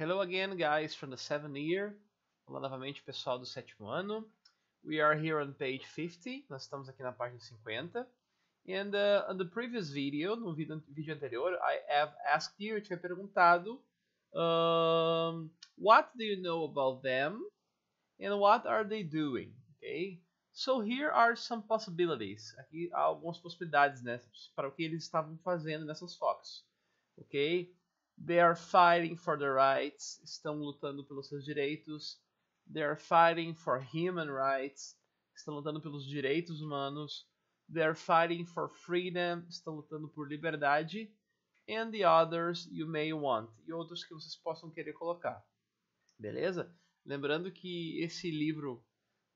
Hello again, guys, from the seventh year. Olá novamente, pessoal do sétimo ano. We are here on page 50. Nós estamos aqui na página 50. And uh, on the previous video, no vídeo, anterior, I have asked you, eu tinha perguntado, um, what do you know about them and what are they doing? Okay? So here are some possibilities. Aqui há algumas possibilidades né, para o que eles estavam fazendo nessas fotos. Ok? They are fighting for their rights. Estão lutando pelos seus direitos. They are fighting for human rights. Estão lutando pelos direitos humanos. They are fighting for freedom. Estão lutando por liberdade. And the others you may want. E outros que vocês possam querer colocar. Beleza? Lembrando que esse livro,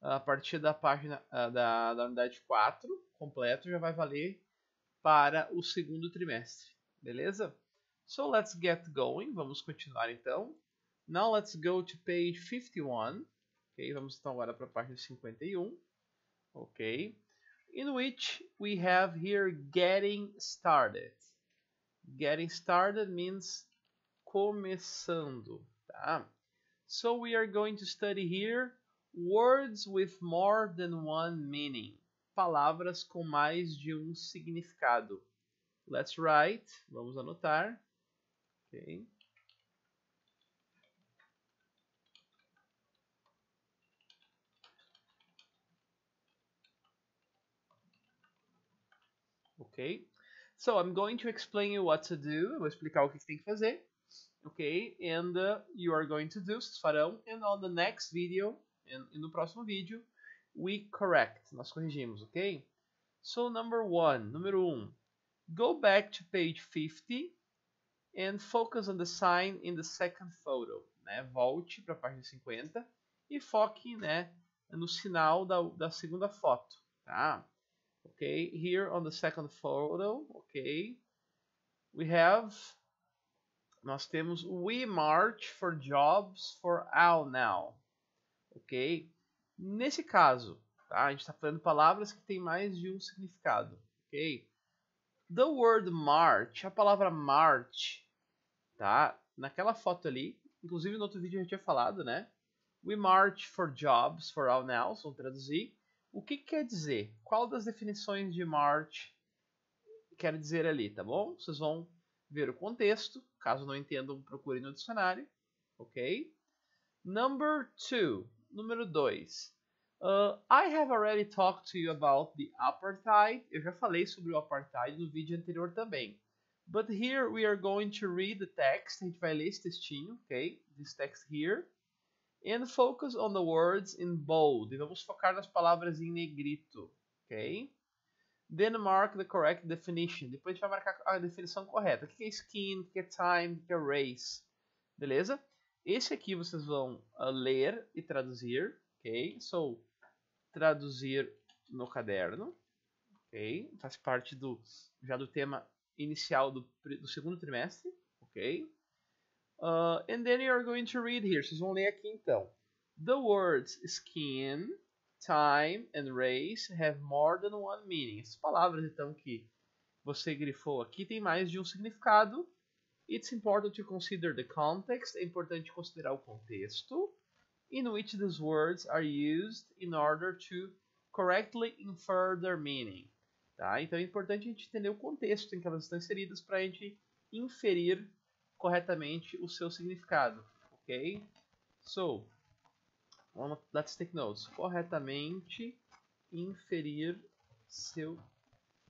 a partir da página da, da unidade 4, completo, já vai valer para o segundo trimestre. Beleza? So let's get going. Vamos continuar então. Now let's go to page 51. Ok, vamos então agora para a página 51. Ok. In which we have here getting started. Getting started means começando, tá? So we are going to study here words with more than one meaning. Palavras com mais de um significado. Let's write. Vamos anotar. Ok. So I'm going to explain you what to do. Eu vou explicar o que tem que fazer. Ok. And uh, you are going to do, vocês farão. And on the next video, and, e no próximo vídeo, we correct. Nós corrigimos, ok? So number one, número um. Go back to page 50 and focus on the sign in the second photo. Né? Volte para a página 50 e foque né, no sinal da, da segunda foto. Tá? Okay, here on the second photo, okay, we have, nós temos We March for Jobs for All Now. Ok? Nesse caso, tá? a gente está falando palavras que têm mais de um significado. Ok? The word march, a palavra march, tá? Naquela foto ali, inclusive no outro vídeo eu já tinha falado, né? We march for jobs for all now, vamos traduzir. O que, que quer dizer? Qual das definições de march quer dizer ali, tá bom? Vocês vão ver o contexto, caso não entendam, procurem no dicionário, ok? Number two, número 2. Uh, I have already talked to you about the apartheid. Eu já falei sobre o apartheid no vídeo anterior também. But here we are going to read the text. A gente vai ler esse textinho, ok? This text here. And focus on the words in bold. E vamos focar nas palavras em negrito, ok? Then mark the correct definition. Depois a gente vai marcar a definição correta. O que é skin, o que é time, o que é race. Beleza? Esse aqui vocês vão uh, ler e traduzir, ok? So, traduzir no caderno, ok? Faz parte do já do tema inicial do, do segundo trimestre, ok? Uh, and then you are going to read here. Vocês vão ler aqui então. The words skin, time and race have more than one meaning. Essas palavras então que você grifou aqui tem mais de um significado. It's important to consider the context. É importante considerar o contexto in which these words are used in order to correctly infer their meaning. Tá? Então é importante a gente entender o contexto em que elas estão inseridas para a gente inferir corretamente o seu significado. Ok? So, let's take notes. Corretamente inferir seu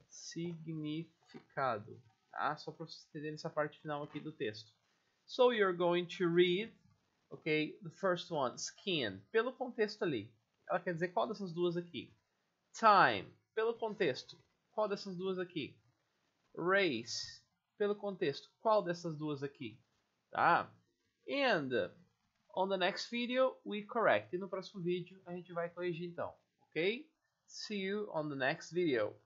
significado. Tá? Só para vocês entenderem essa parte final aqui do texto. So you're going to read, ok, the first one, skin, pelo contexto ali. Ela quer dizer qual dessas duas aqui? Time, pelo contexto. Qual dessas duas aqui? Race, pelo contexto. Qual dessas duas aqui? Tá? And on the next video we correct. E no próximo vídeo a gente vai corrigir então, ok? See you on the next video.